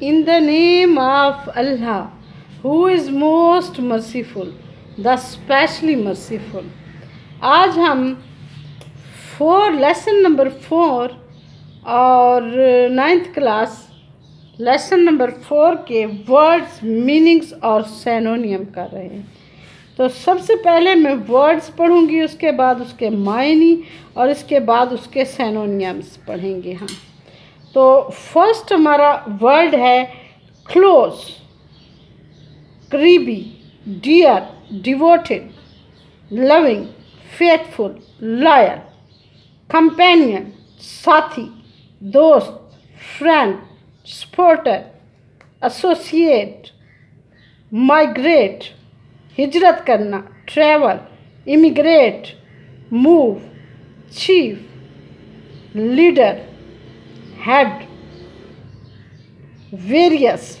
In the name of Allah, who is most merciful, the specially merciful. आज हम four lesson number four और ninth class lesson number four के words meanings और synonym कर रहे हैं तो सबसे पहले मैं वर्ड्स पढ़ूँगी उसके बाद उसके मायने और इसके बाद उसके सैनोनियम्स पढ़ेंगे हम तो फ़र्स्ट हमारा वर्ड है close क्रीबी dear devoted loving faithful loyal companion साथी, दोस्त फ्रेंड सपोर्टर एसोसिएट माइग्रेट हिजरत करना travel immigrate move chief leader had various,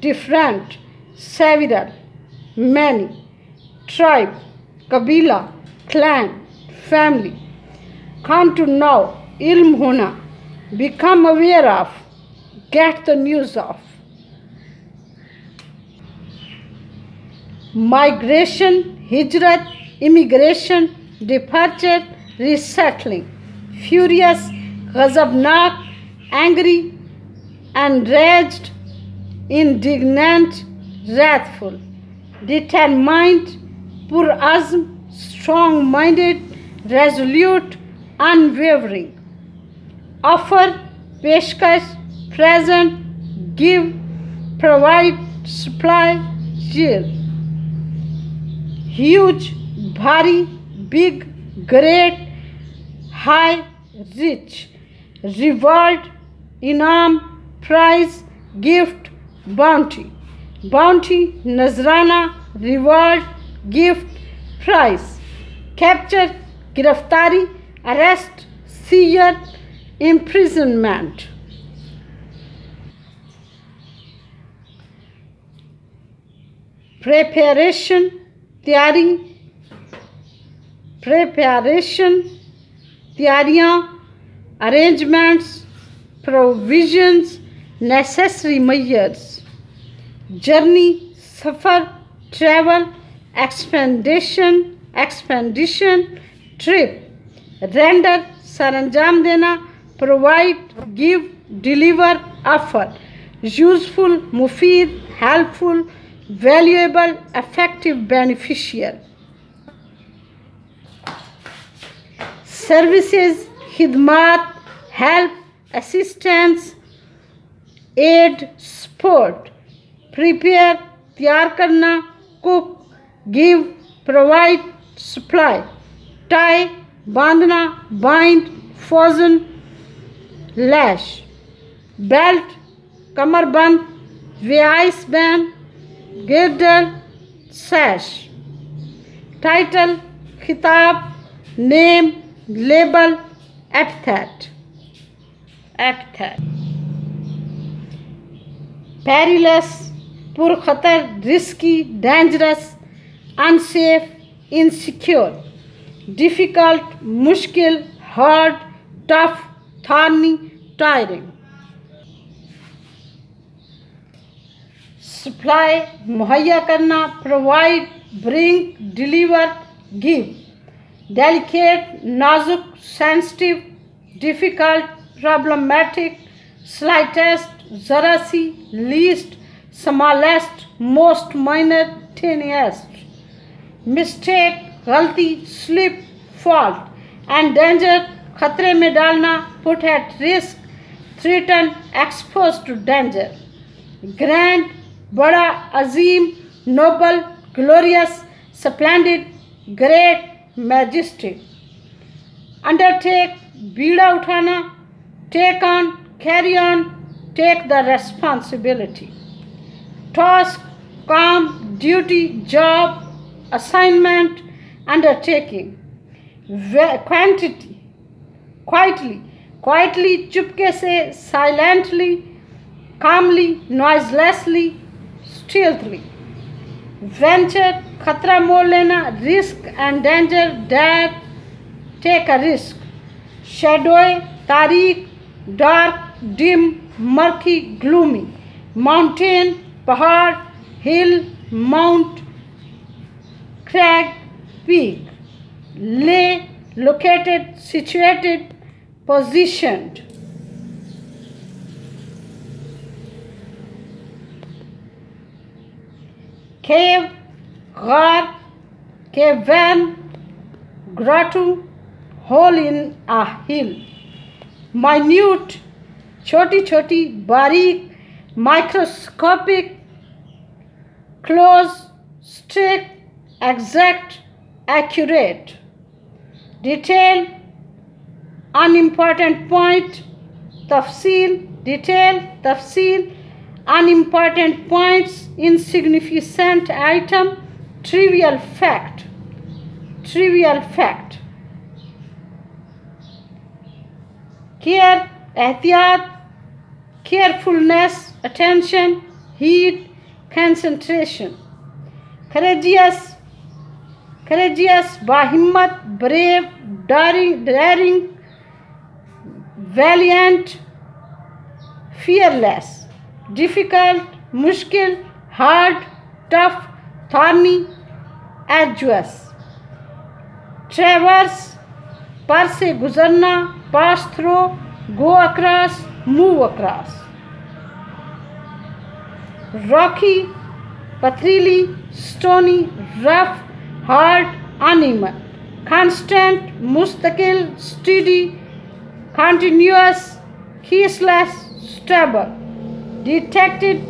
different, several, many, tribe, kabila, clan, family. Come to know, ilm become aware of, get the news of. Migration, hijrat, immigration, departure, resettling, furious ghazabnak, angry, enraged, indignant, wrathful, determined, purazm, strong-minded, resolute, unwavering. Offer, peshkash, present, give, provide, supply, yield. Huge, bhari, big, great, high, rich. Reward इनाम prize gift bounty bounty नजराना reward gift prize capture गिरफ्तारी arrest shear imprisonment preparation तैयारी. Preparation तैयारियाँ arrangements provisions necessary measures journey safar travel expedition expedition trip render सरंजाम देना provide give deliver offer useful मुफीद helpful valuable effective beneficial services खिदमत, help, assistance, aid, support, prepare, तैयार करना, cook, give, provide, supply, tie, बांधना, bind, fasten, lash, belt, कमरबंद व्याइस band girdle sash, title, खिताब, name, label epithet epithet perilous पुरखतर risky dangerous unsafe insecure difficult मुश्किल hard tough thorny tiring supply मुहैया करना provide bring deliver give delicate नाजुक sensitive difficult problematic, slightest, zara सी, least, smallest, most minor, tiniest. Mistake, गलती, slip, fault, and danger, खतरे में डालना, put at risk, threaten, exposed to danger. Grand, बड़ा, अजीम, noble, glorious, splendid, great, majestic. Undertake, बीड़ा उठाना, take on, carry on, take the responsibility. Task, काम, duty, job, assignment, undertaking. Quantity, quietly, quietly, चुपके से, silently, calmly, noiselessly, stealthily. Venture, खतरा मोल लेना risk and danger death take a risk shadow तारीख dark dim murky gloomy mountain पहाड़ hill mount crag peak ले located situated position cave ghar, cavern, grotto, hole in a hill. Minute, छोटी छोटी बारीक microscopic close, strict, exact, accurate. Detail, unimportant point, tafsil, detail, tafsil, unimportant points, insignificant item, Trivial fact, trivial fact. Care, ehtiyat, carefulness, attention, heed, concentration. Courageous, courageous, bahimmat, brave, daring, daring, valiant, fearless, difficult, mushkil, hard, tough, thorny, arduous. Traverse, पर से गुजरना pass through go across move across rocky पथरीली stony rough hard animal constant मुस्तकिल steady continuous ceaseless stable detected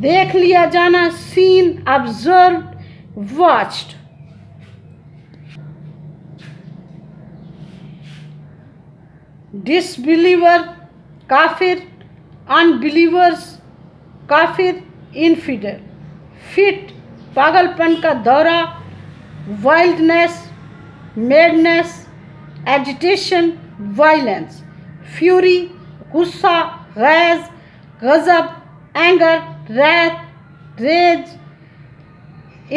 देख लिया जाना seen observe watched disbeliever काफिर unbelievers काफिर इनफिडल फिट पागलपन का दौरा wildness madness agitation violence fury गुस्सा गैज गजब anger wrath rage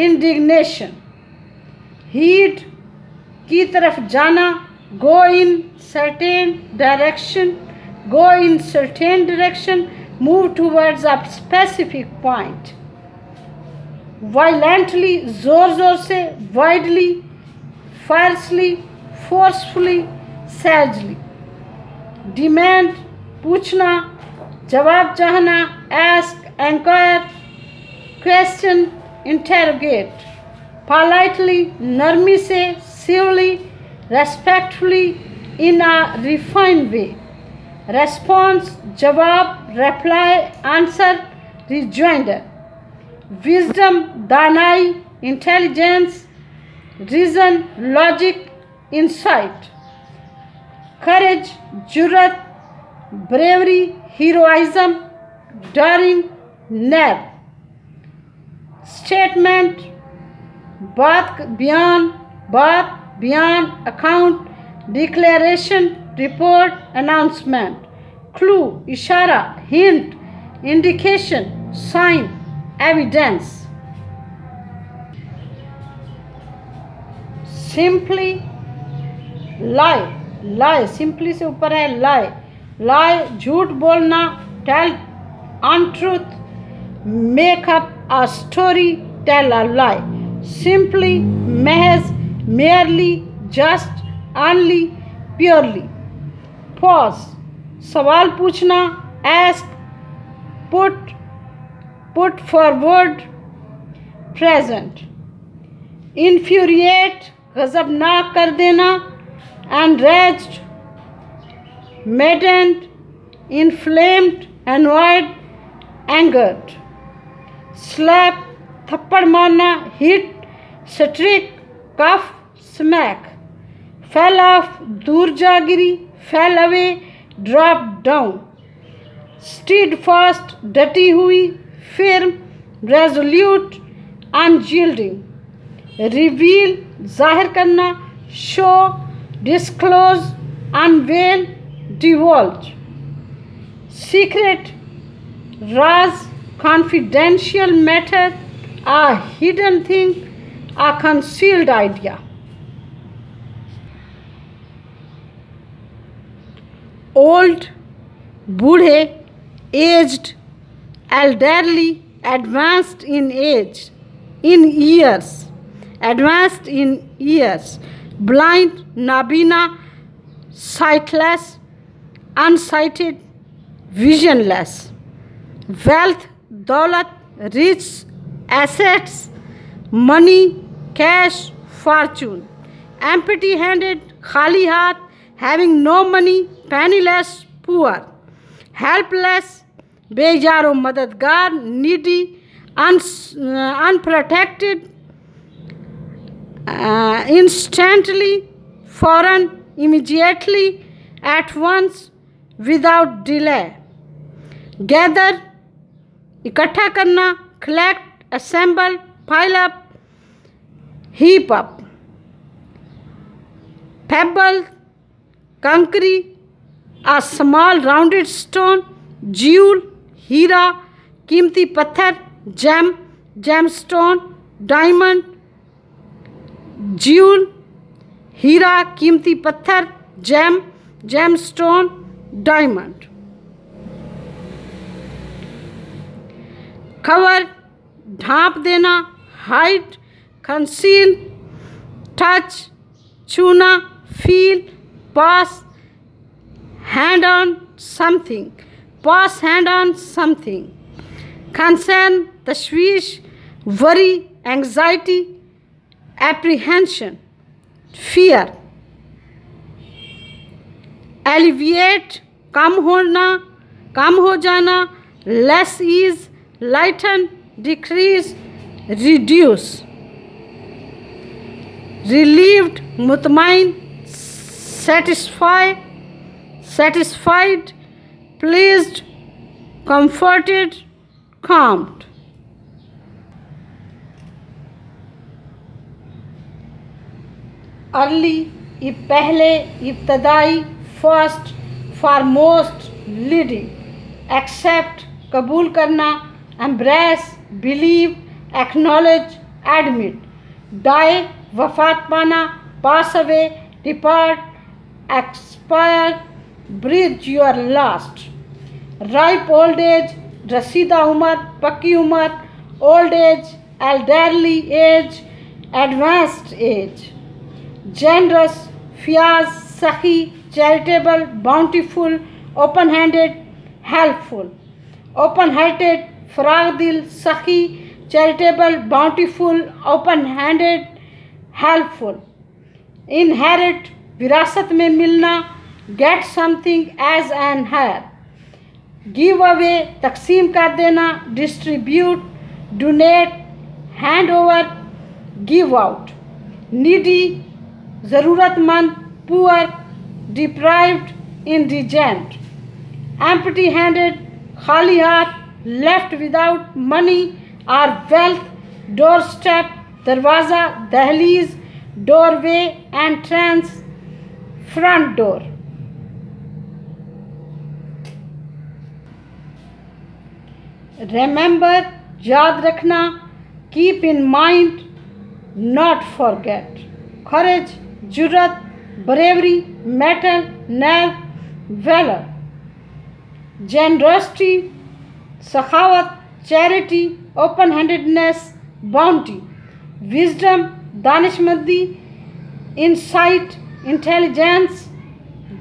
indignation heat की तरफ़ जाना go in certain direction go in certain direction move towards a specific point violently ज़ोर ज़ोर से widely fiercely forcefully sagely demand पूछना जवाब चाहना ask inquire, question, interrogate. Politely, normally say, civilly, respectfully, in a refined way. Response, jawab, reply, answer, rejoinder. Wisdom, danai, intelligence, reason, logic, insight. Courage, jurat, bravery, heroism, daring, नैब statement बात बयान बात बयान account declaration report announcement clue इशारा hint indication sign evidence simply lie lie simply से ऊपर है लाए लाए झूठ बोलना tell untruth make up a story, tell a lie. Simply महज merely, just, only, purely. Pause. सवाल पूछना ask, put, put forward, present. Infuriate, गजबनाक कर देना enraged, maddened, inflamed, annoyed, angered. Slap, थप्पड़ मारना hit strike cuff smack. Fell off दूर जा गिरी fell away drop down steadfast डटी हुई फिर रेजोल्यूट अनजील्डिंग रिवील ज़ाहिर करना show disclose unveil divulge secret Raj confidential matter, a hidden thing, a concealed idea. Old, booty, aged, elderly, advanced in age, in years, advanced in years, blind, nabina, sightless, unsighted, visionless, wealth, daulat rich assets money cash fortune empty handed khali haath having no money penniless poor helpless बेजारो मददगार needy unprotected instantly foreign immediately at once without delay gather इकट्ठा करना collect assemble pile up heap up pebble कंकरी a small rounded stone, jewel हीरा कीमती पत्थर gem gem stone diamond jewel हीरा कीमती पत्थर जैम जैमस्टोन डायमंड कवर, ढांप देना हाइट कंसील टच छूना feel pass hand on something pass hand on something concern तशवीश worry anxiety apprehension fear alleviate कम होना, कम हो जाना less is lighten, decrease, reduce. Relieved, mutmain, satisfy, satisfied, pleased, comforted, calmed. Early ये पहले इब्तदाई first foremost leading accept कबूल करना embrace believe acknowledge admit die वफात पाना pass away depart expire breathe your last ripe old age रसीदा उमर पक्की Umar old age elderly age advanced age generous फियाज सखी charitable bountiful open handed helpful open hearted फ्राग दिल सखी charitable bountiful open handed helpful inherit विरासत में मिलना get something as an heir give away तकसीम कर देना distribute donate hand over give out needy ज़रूरतमंद poor deprived indigent empty handed खाली हाथ left without money or wealth door step दरवाज़ा दहलीज doorway entrance front door remember याद रखना keep in mind not forget courage जुरत bravery, metal, nerve, valor. Generosity सखावत charity open handedness bounty wisdom दानिशमंदी insight intelligence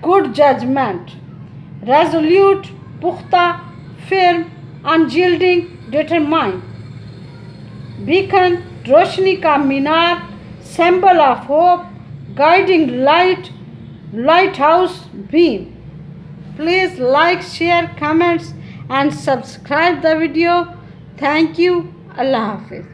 good judgement resolute पुख्ता firm unyielding determined beacon रोशनी का मीनार symbol of hope guiding light light house beam please like share comments and subscribe the video. Thank you. Allah Hafiz.